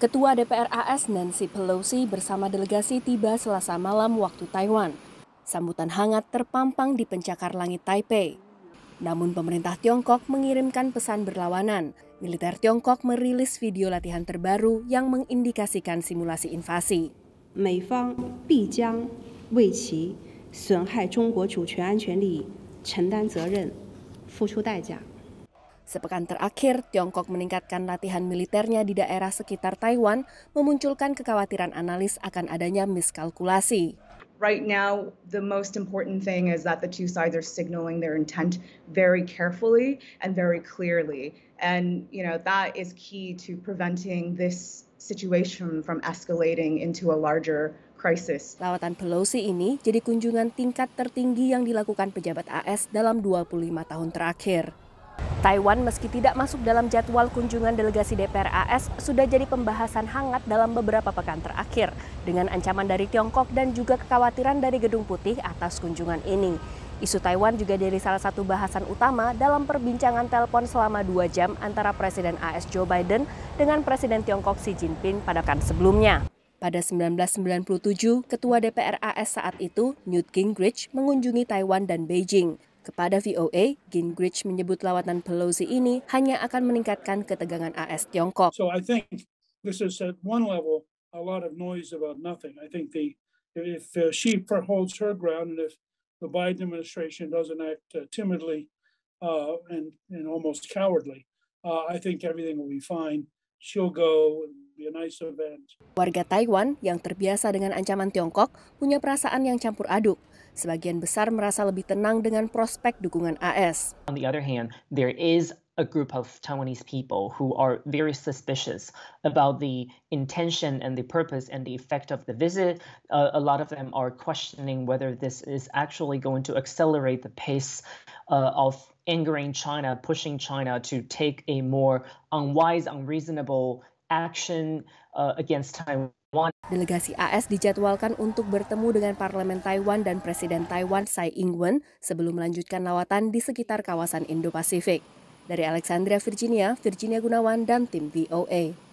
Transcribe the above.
Ketua DPR AS Nancy Pelosi bersama delegasi tiba selasa malam waktu Taiwan. Sambutan hangat terpampang di pencakar langit Taipei. Namun pemerintah Tiongkok mengirimkan pesan berlawanan. Militer Tiongkok merilis video latihan terbaru yang mengindikasikan simulasi invasi. 美方必将为其损害中国主权安全利益承担责任、付出代价。 Sepekan terakhir, Tiongkok meningkatkan latihan militernya di daerah sekitar Taiwan, memunculkan kekhawatiran analis akan adanya miskalkulasi. Right now, the most important thing is that the two sides are signaling their intent very carefully and very clearly. And, you know, that is key to preventing this situation from escalating into a larger crisis. Lawatan Pelosi ini jadi kunjungan tingkat tertinggi yang dilakukan pejabat AS dalam 25 tahun terakhir. Taiwan meski tidak masuk dalam jadwal kunjungan delegasi DPR AS sudah jadi pembahasan hangat dalam beberapa pekan terakhir dengan ancaman dari Tiongkok dan juga kekhawatiran dari Gedung Putih atas kunjungan ini. Isu Taiwan juga jadi salah satu bahasan utama dalam perbincangan telepon selama dua jam antara Presiden AS Joe Biden dengan Presiden Tiongkok Xi Jinping pada pekan sebelumnya. Pada 1997, Ketua DPR AS saat itu, Newt Gingrich, mengunjungi Taiwan dan Beijing. Kepada VOA, Gingrich menyebut lawatan Pelosi ini hanya akan meningkatkan ketegangan AS Tiongkok. So I think this is at one level a lot of noise about nothing. I think the if uh, she holds her ground and if the Biden administration doesn't act uh, timidly uh, and and almost cowardly, uh, I think everything will be fine. She'll go. Be a nice event. Warga Taiwan yang terbiasa dengan ancaman Tiongkok punya perasaan yang campur aduk. Sebagian besar merasa lebih tenang dengan prospek dukungan AS. On the other hand, there is a group of Taiwanese people who are very suspicious about the intention and the purpose and the effect of the visit. Uh, a lot of them are questioning whether this is actually going to accelerate the pace uh, of angering China, pushing China to take a more unwise, unreasonable action uh, against Taiwan. Delegasi AS dijadwalkan untuk bertemu dengan Parlemen Taiwan dan Presiden Taiwan Tsai Ing-wen sebelum melanjutkan lawatan di sekitar kawasan Indo-Pasifik. Dari Alexandria, Virginia, Virginia Gunawan dan tim VOA.